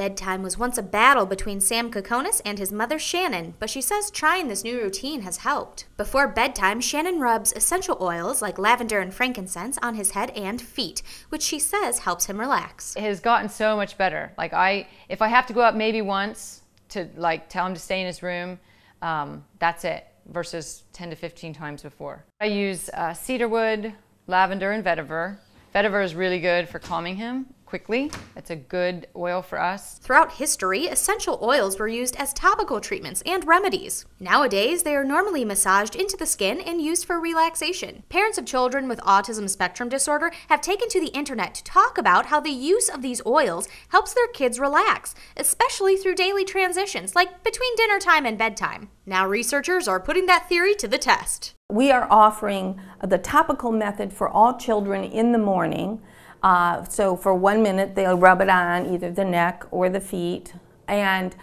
Bedtime was once a battle between Sam Kokonis and his mother Shannon, but she says trying this new routine has helped. Before bedtime, Shannon rubs essential oils like lavender and frankincense on his head and feet, which she says helps him relax. It has gotten so much better. Like I, if I have to go up maybe once to like tell him to stay in his room, um, that's it. Versus 10 to 15 times before. I use uh, cedarwood, lavender, and vetiver. Vetiver is really good for calming him quickly. It's a good oil for us. Throughout history, essential oils were used as topical treatments and remedies. Nowadays, they are normally massaged into the skin and used for relaxation. Parents of children with autism spectrum disorder have taken to the internet to talk about how the use of these oils helps their kids relax, especially through daily transitions like between dinner time and bedtime. Now, researchers are putting that theory to the test. We are offering the topical method for all children in the morning. Uh, so for one minute, they'll rub it on either the neck or the feet. And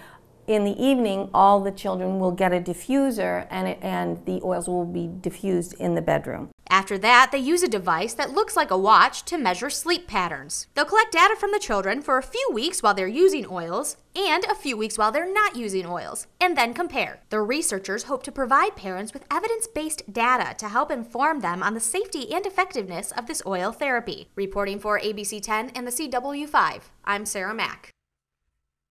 in the evening, all the children will get a diffuser and, it, and the oils will be diffused in the bedroom. After that, they use a device that looks like a watch to measure sleep patterns. They'll collect data from the children for a few weeks while they're using oils and a few weeks while they're not using oils, and then compare. The researchers hope to provide parents with evidence based data to help inform them on the safety and effectiveness of this oil therapy. Reporting for ABC 10 and the CW5, I'm Sarah Mack.